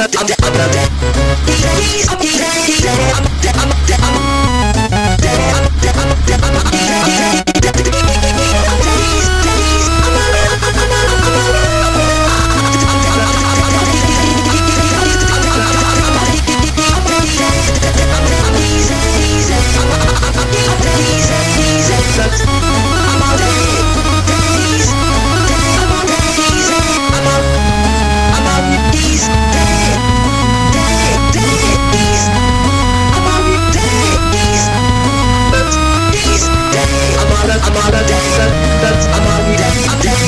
I'm dead. I'm dead. I'm dead. I'm dead. I'm dead. I'm on a dance, that's I'm on a dancer.